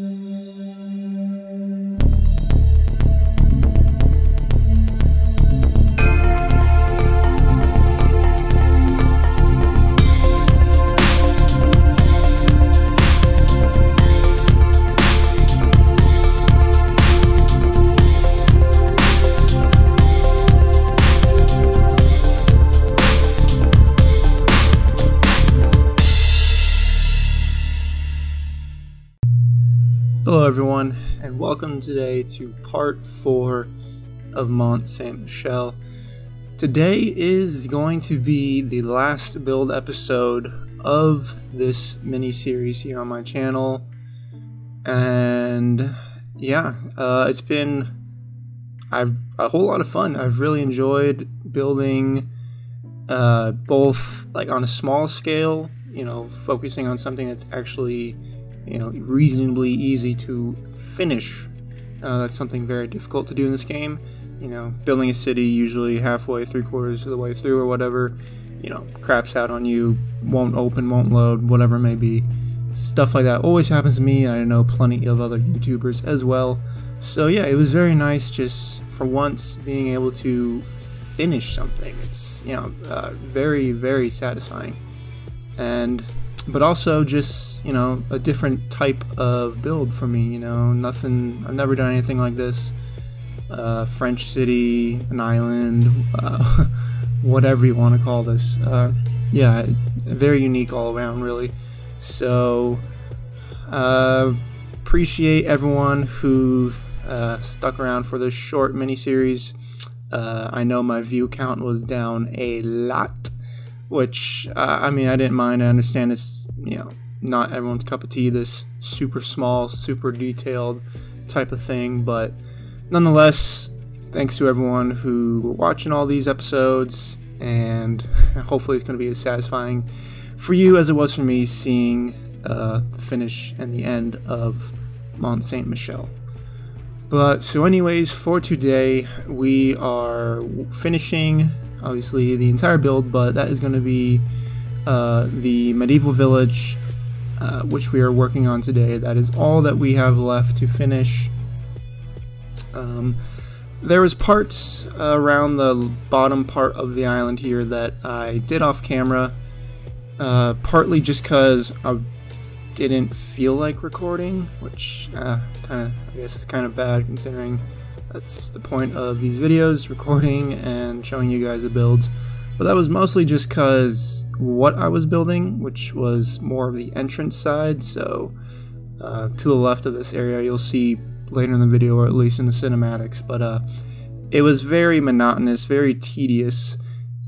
Hello, welcome today to part four of Mont Saint Michel. Today is going to be the last build episode of this mini series here on my channel, and yeah, uh, it's been I've a whole lot of fun. I've really enjoyed building uh, both like on a small scale, you know, focusing on something that's actually you know reasonably easy to finish. Uh, that's something very difficult to do in this game. You know, building a city usually halfway, three quarters of the way through, or whatever. You know, craps out on you, won't open, won't load, whatever it may be. Stuff like that always happens to me. I know plenty of other YouTubers as well. So yeah, it was very nice just for once being able to finish something. It's you know uh, very very satisfying, and but also just you know a different type of build for me. You know, nothing. I've never done anything like this. Uh, French city, an island, uh, whatever you want to call this. Uh, yeah, very unique all around, really. So, uh, appreciate everyone who uh, stuck around for this short mini series. Uh, I know my view count was down a lot which uh, I mean I didn't mind. I understand it's you know not everyone's cup of tea. This super small, super detailed type of thing, but nonetheless, thanks to everyone who were watching all these episodes, and hopefully it's going to be as satisfying for you as it was for me seeing uh, the finish and the end of Mont Saint Michel. But so, anyways, for today, we are finishing obviously the entire build, but that is going to be uh, the medieval village, uh, which we are working on today. That is all that we have left to finish. Um, there was parts around the bottom part of the island here that I did off camera, uh, partly just because I didn't feel like recording, which uh, kind of I guess is kind of bad considering that's the point of these videos, recording and showing you guys the builds. But that was mostly just because what I was building, which was more of the entrance side. So uh, to the left of this area, you'll see later in the video, or at least in the cinematics. But uh, it was very monotonous, very tedious,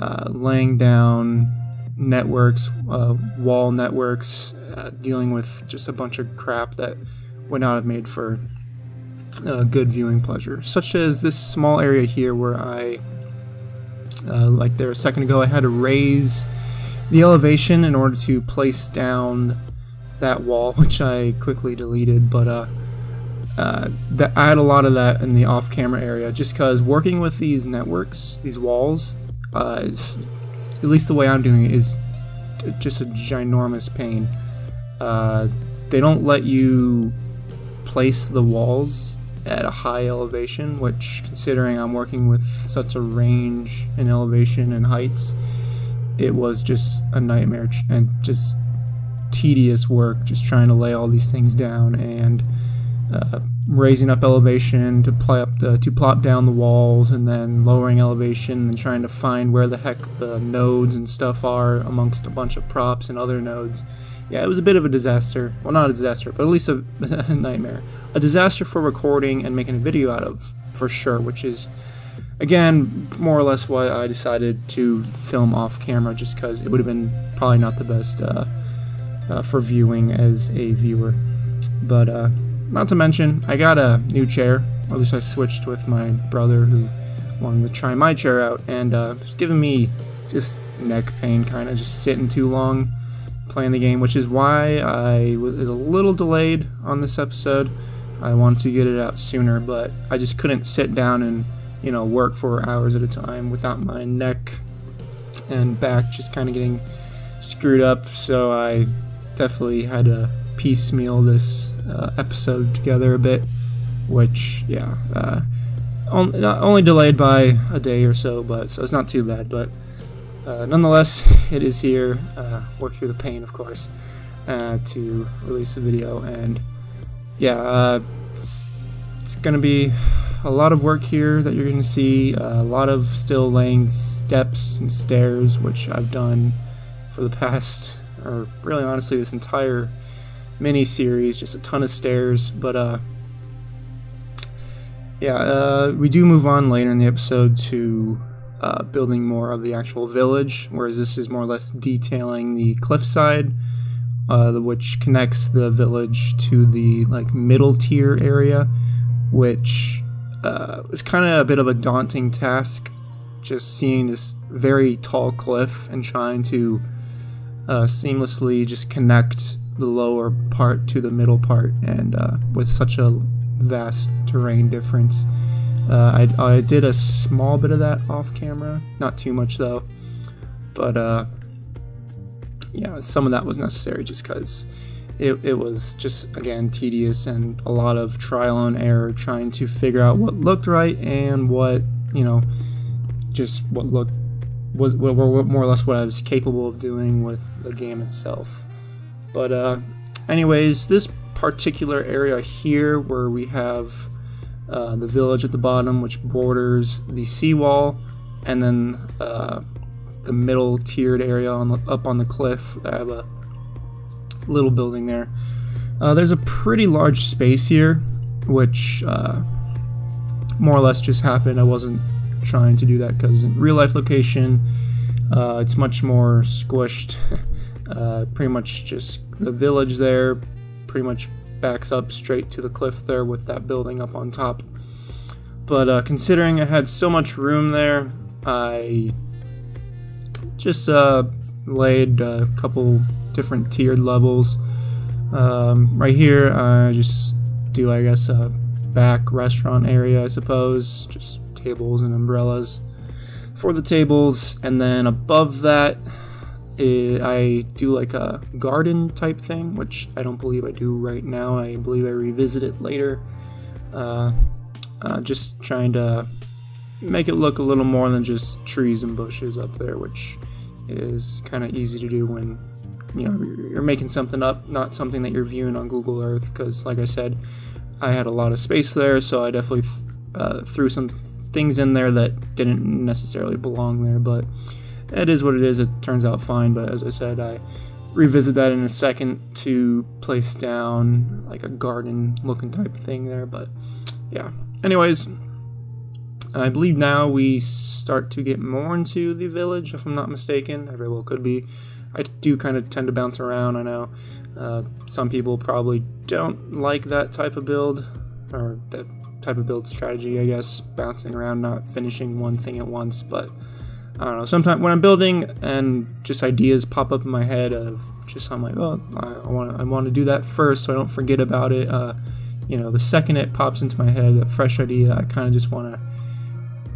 uh, laying down networks, uh, wall networks, uh, dealing with just a bunch of crap that would not have made for uh, good viewing pleasure, such as this small area here where I, uh, like there a second ago, I had to raise the elevation in order to place down that wall, which I quickly deleted, but uh, uh, that I had a lot of that in the off-camera area, just because working with these networks, these walls, uh, at least the way I'm doing it, is just a ginormous pain. Uh, they don't let you place the walls at a high elevation, which considering I'm working with such a range in elevation and heights, it was just a nightmare and just tedious work just trying to lay all these things down and uh, raising up elevation to the, to plop down the walls and then lowering elevation and trying to find where the heck the nodes and stuff are amongst a bunch of props and other nodes yeah, it was a bit of a disaster. Well, not a disaster, but at least a, a nightmare. A disaster for recording and making a video out of, for sure, which is, again, more or less why I decided to film off camera, just because it would have been probably not the best uh, uh, for viewing as a viewer. But, uh, not to mention, I got a new chair. At least I switched with my brother who wanted to try my chair out, and uh, it's giving me just neck pain, kind of just sitting too long playing the game, which is why I was a little delayed on this episode. I wanted to get it out sooner, but I just couldn't sit down and you know work for hours at a time without my neck and back just kind of getting screwed up. So I definitely had to piecemeal this uh, episode together a bit, which yeah, uh, on, only delayed by a day or so, but so it's not too bad. But uh, nonetheless, it is here. Uh, work through the pain, of course, uh, to release the video, and yeah, uh, it's, it's gonna be a lot of work here that you're going to see, uh, a lot of still laying steps and stairs, which I've done for the past, or really honestly this entire mini series, just a ton of stairs, but uh, yeah, uh, we do move on later in the episode to uh, building more of the actual village, whereas this is more or less detailing the cliffside, uh, which connects the village to the like middle tier area, which uh, was kind of a bit of a daunting task, just seeing this very tall cliff and trying to uh, seamlessly just connect the lower part to the middle part, and uh, with such a vast terrain difference. Uh, I, I did a small bit of that off camera, not too much though, but uh, yeah, some of that was necessary just because it, it was just again tedious and a lot of trial and error trying to figure out what looked right and what you know just what looked was what, more or less what I was capable of doing with the game itself. But uh, anyways, this particular area here where we have uh, the village at the bottom, which borders the seawall, and then uh, the middle tiered area on the, up on the cliff. I have a little building there. Uh, there's a pretty large space here, which uh, more or less just happened. I wasn't trying to do that because in real life location, uh, it's much more squished. Pretty much just the village there pretty much backs up straight to the cliff there with that building up on top. But uh, considering I had so much room there, I just uh, laid a couple different tiered levels. Um, right here, I just do, I guess, a back restaurant area, I suppose. Just tables and umbrellas for the tables. And then above that, I do like a garden type thing, which I don't believe I do right now. I believe I revisit it later. Uh, uh, just trying to make it look a little more than just trees and bushes up there, which is kind of easy to do when you know you're making something up, not something that you're viewing on Google Earth. Because, like I said, I had a lot of space there, so I definitely th- uh, threw some things in there that didn't necessarily belong there. But it is what it is. It turns out fine. But as I said, I revisit that in a second to place down like a garden looking type of thing there. But yeah. Anyways, I believe now we start to get more into the village, if I'm not mistaken. I very well could be. I do kind of tend to bounce around. I know uh, some people probably don't like that type of build or that type of build strategy. I guess bouncing around, not finishing one thing at once. But I don't know. Sometimes when I'm building and just ideas pop up in my head of just I'm like, oh, I want I want to do that first, so I don't forget about it. Uh, you know, the second it pops into my head, that fresh idea, I kind of just want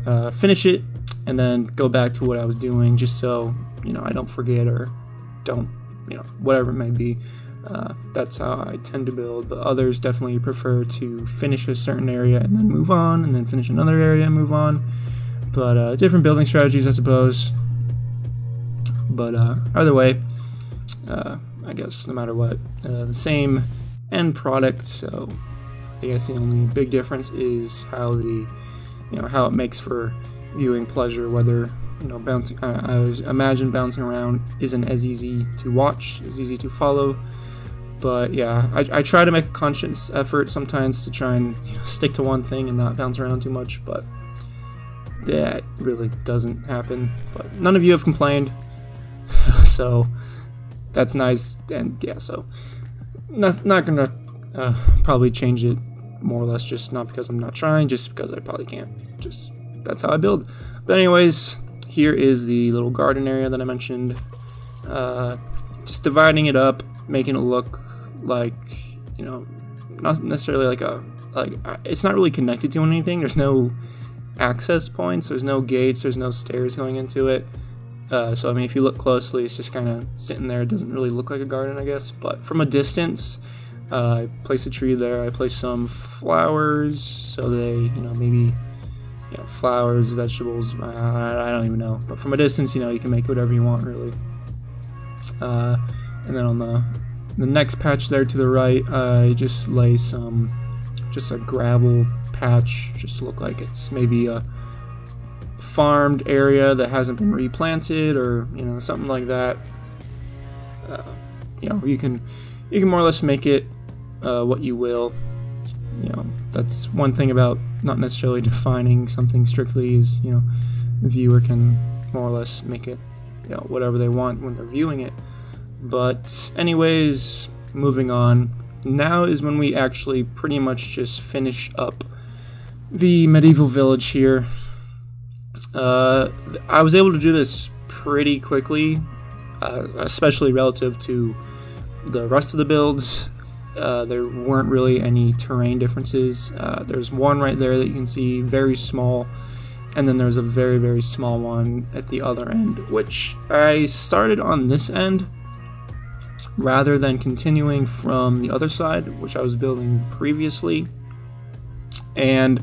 to uh, finish it and then go back to what I was doing, just so you know I don't forget or don't, you know, whatever it may be. Uh, that's how I tend to build, but others definitely prefer to finish a certain area and then move on, and then finish another area and move on. But uh, different building strategies, I suppose. But uh, either way, uh, I guess no matter what, uh, the same end product. So I guess the only big difference is how the, you know, how it makes for viewing pleasure, whether you know, bouncing. I, I imagine bouncing around isn't as easy to watch, as easy to follow. But yeah, I, I try to make a conscious effort sometimes to try and you know, stick to one thing and not bounce around too much. But that really doesn't happen. But none of you have complained, so that's nice. And yeah, so not not gonna uh, probably change it more or less just not because I'm not trying, just because I probably can't. Just that's how I build. But anyways, here is the little garden area that I mentioned. Uh, just dividing it up, making it look like, you know, not necessarily like a, like, it's not really connected to anything. There's no access points, there's no gates, there's no stairs going into it. Uh, so, I mean, if you look closely, it's just kind of sitting there. It doesn't really look like a garden, I guess. But from a distance, Uh, I place a tree there. I place some flowers so they, you know, maybe you know, flowers, vegetables. I, I don't even know. But from a distance, you know, you can make whatever you want, really. Uh, and then on the the next patch there to the right, I just lay some, just a gravel patch, just to look like it's maybe a farmed area that hasn't been replanted or you know something like that. Uh, you know, you can you can more or less make it uh, what you will. You know, that's one thing about not necessarily defining something strictly is you know the viewer can more or less make it you know whatever they want when they're viewing it. But anyways, moving on. Now is when we actually pretty much just finish up the medieval village here. Uh, I was able to do this pretty quickly, uh, especially relative to the rest of the builds. Uh, there weren't really any terrain differences. Uh, there's one right there that you can see, very small, and then there's a very, very small one at the other end, which I started on this end rather than continuing from the other side, which I was building previously. And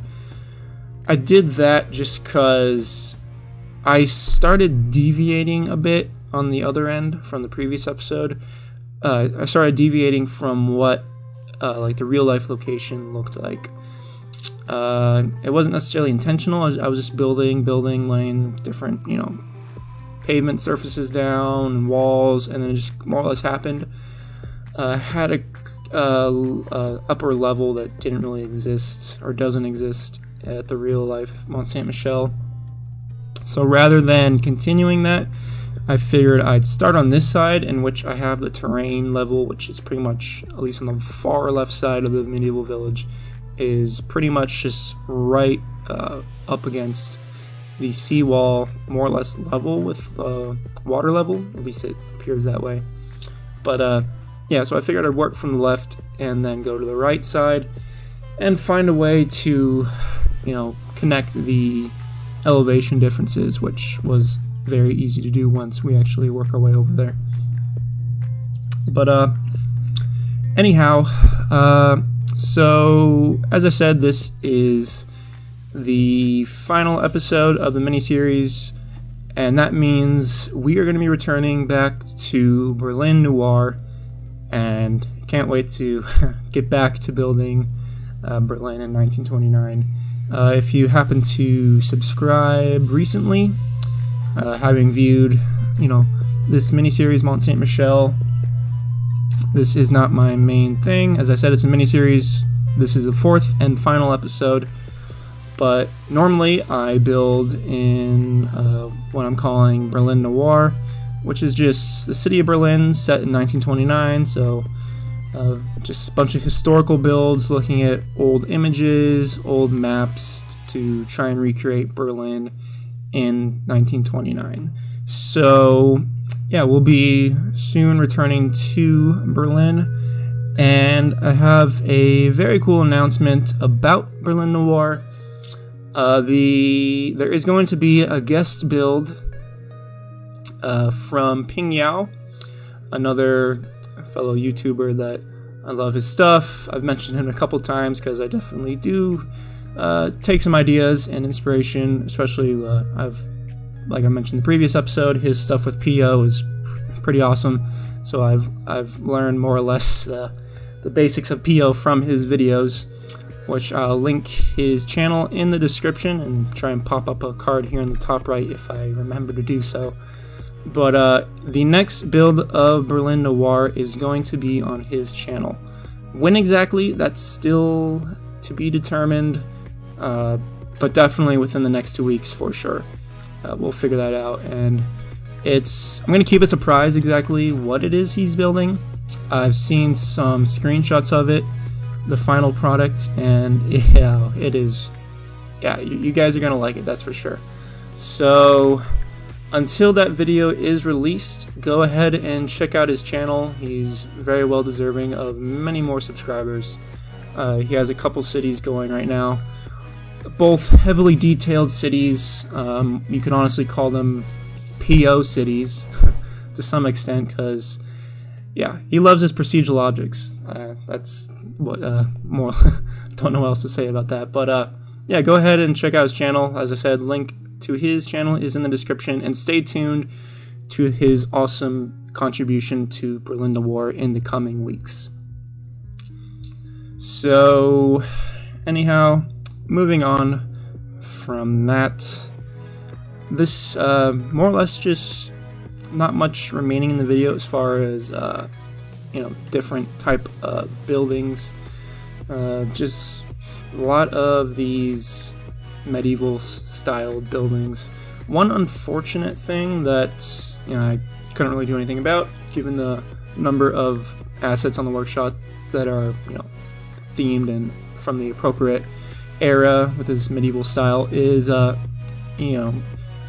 I did that just because I started deviating a bit on the other end from the previous episode. Uh, I started deviating from what uh, like the real life location looked like. Uh, it wasn't necessarily intentional. I was, I was, just building, building, laying different, you know, pavement surfaces down and walls, and then it just more or less happened. Uh, had a uh, uh, upper level that didn't really exist or doesn't exist at the real life Mont Saint Michel. So rather than continuing that, I figured I'd start on this side in which I have the terrain level, which is pretty much, at least on the far left side of the medieval village, is pretty much just right uh, up against the seawall, more or less level with uh, water level. At least it appears that way. But uh, yeah, so I figured I'd work from the left and then go to the right side and find a way to you know, connect the elevation differences, which was very easy to do once we actually work our way over there. But, uh, anyhow, uh, so as I said, this is the final episode of the miniseries, and that means we are going to be returning back to Berlin Noir, and can't wait to get back to building uh, Berlin in 1929. Uh, if you happen to subscribe recently, uh, having viewed, you know, this miniseries Mont Saint Michel, this is not my main thing. As I said, it's a miniseries. This is a fourth and final episode. But normally I build in uh, what I'm calling Berlin Noir, which is just the city of Berlin set in 1929. So uh, just a bunch of historical builds looking at old images, old maps to try and recreate Berlin in 1929. So, yeah, we'll be soon returning to Berlin. And I have a very cool announcement about Berlin Noir. Uh, the there is going to be a guest build uh, from Pingyao, another fellow YouTuber that I love his stuff. I've mentioned him a couple times because I definitely do uh, take some ideas and inspiration, especially uh, I've, like I mentioned in the previous episode, his stuff with PO is pretty awesome. So I've I've learned more or less the basics of PO from his videos, which I'll link his channel in the description and try and pop up a card here in the top right if I remember to do so. But uh, the next build of Berlin Noir is going to be on his channel. When exactly, that's still to be determined, uh, but definitely within the next two weeks for sure. Uh, we'll figure that out, and it's I'm going to keep a surprise exactly what it is he's building. I've seen some screenshots of it, the final product, and yeah, it is. Yeah, you guys are going to like it, that's for sure. So until that video is released, go ahead and check out his channel. He's very well deserving of many more subscribers. Uh, he has a couple cities going right now, both heavily detailed cities. Um, you can honestly call them PO cities to some extent because yeah, he loves his procedural objects. Uh, that's what uh, more. don't know what else to say about that. But uh, yeah, go ahead and check out his channel. As I said, link to his channel is in the description, and stay tuned to his awesome contribution to Berlin Noir in the coming weeks. So, anyhow, moving on from that, this uh, more or less just not much remaining in the video as far as uh, you know different type of buildings. Uh, just a lot of these medieval style buildings. One unfortunate thing that you know I couldn't really do anything about, given the number of assets on the workshop that are you know themed and from the appropriate era with this medieval style, is uh, you know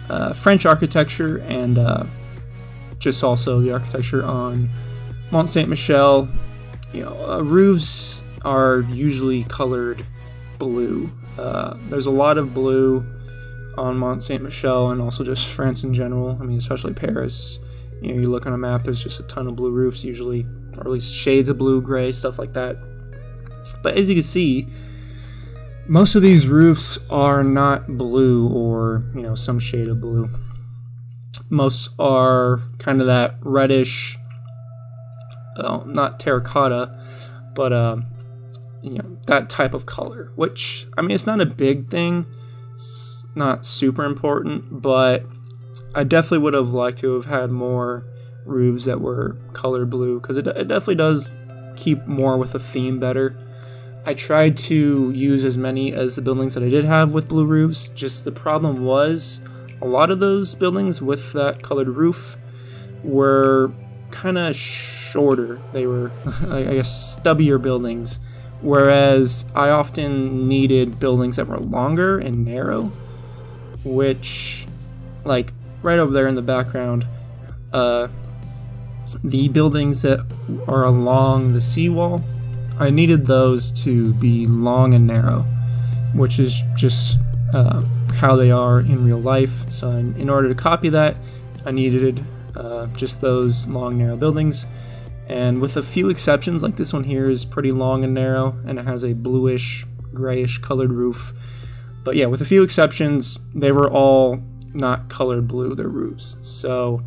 uh, French architecture and uh, just also the architecture on Mont Saint Michel. You know, uh, roofs are usually colored blue. Uh, there's a lot of blue on Mont Saint Michel and also just France in general. I mean, especially Paris. You know, you look on a map, there's just a ton of blue roofs usually, or at least shades of blue, gray, stuff like that. But as you can see, most of these roofs are not blue or, you know, some shade of blue. Most are kind of that reddish, well, not terracotta, but uh, you know that type of color. Which I mean, it's not a big thing, it's not super important, but I definitely would have liked to have had more roofs that were color blue because it, it definitely does keep more with the theme better. I tried to use as many as the buildings that I did have with blue roofs. Just the problem was a lot of those buildings with that colored roof were kind of shorter. They were, I guess, stubbier buildings. Whereas I often needed buildings that were longer and narrow, which, like, right over there in the background, uh, the buildings that are along the seawall, I needed those to be long and narrow, which is just uh, how they are in real life. So in, in order to copy that, I needed uh, just those long, narrow buildings. And with a few exceptions, like this one here is pretty long and narrow, and it has a bluish, grayish colored roof. But yeah, with a few exceptions, they were all not colored blue, their roofs. So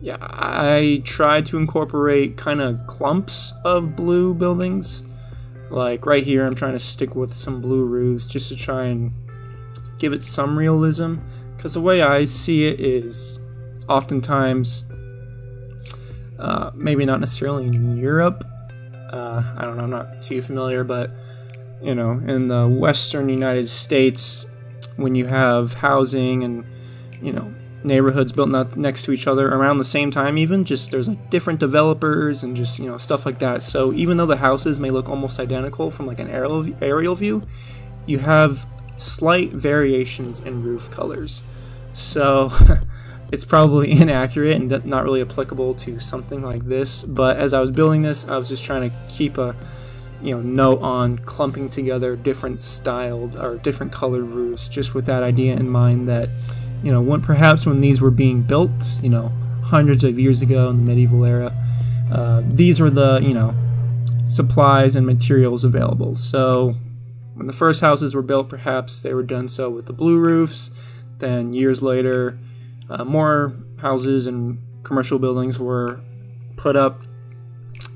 yeah, I tried to incorporate kind of clumps of blue buildings. Like right here, I'm trying to stick with some blue roofs just to try and give it some realism. Because the way I see it is oftentimes, uh, maybe not necessarily in Europe. Uh, I don't know, I'm not too familiar, but you know, in the western United States, when you have housing and you know neighborhoods built next to each other around the same time even just there's like different developers and just you know stuff like that so even though the houses may look almost identical from like an aerial aerial view you have slight variations in roof colors. So it's probably inaccurate and not really applicable to something like this. But as I was building this, I was just trying to keep a you know note on clumping together different styled or different colored roofs, just with that idea in mind that you know when perhaps when these were being built, you know hundreds of years ago in the medieval era, uh, these were the you know supplies and materials available. So when the first houses were built, perhaps they were done so with the blue roofs. Then years later, uh, more houses and commercial buildings were put up,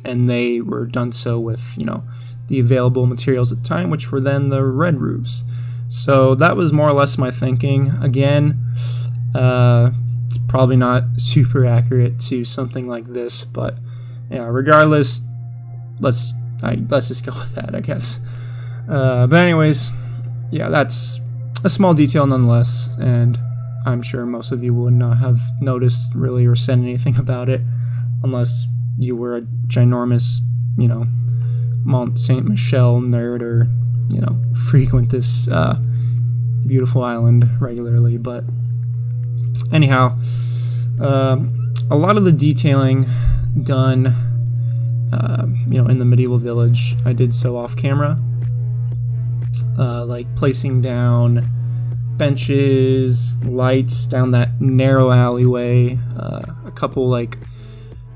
and they were done so with you know the available materials at the time, which were then the red roofs. So that was more or less my thinking. Again, uh, it's probably not super accurate to something like this, but yeah, regardless, let's I, let's just go with that, I guess. Uh, but anyways, yeah, that's a small detail nonetheless, and I'm sure most of you would not have noticed really or said anything about it unless you were a ginormous, you know, Mont Saint Michel nerd or, you know, frequent this uh, beautiful island regularly. But anyhow, uh, a lot of the detailing done, uh, you know, in the medieval village, I did so off camera uh, like placing down benches, lights down that narrow alleyway, uh, a couple like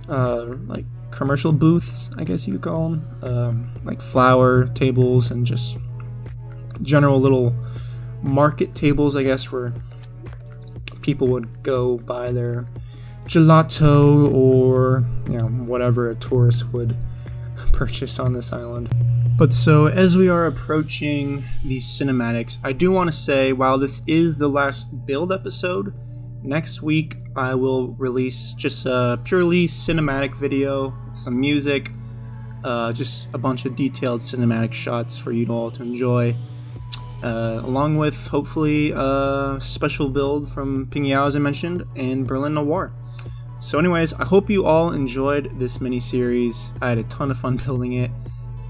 uh, like commercial booths, I guess you could call them, um, like flower tables and just general little market tables, I guess, where people would go buy their gelato or you know whatever a tourist would purchase on this island. But so as we are approaching the cinematics, I do want to say while this is the last build episode, next week I will release just a purely cinematic video, some music, uh, just a bunch of detailed cinematic shots for you all to enjoy. Uh, along with hopefully a special build from Ping Pingyao as I mentioned and Berlin Noir. So anyways, I hope you all enjoyed this mini series. I had a ton of fun building it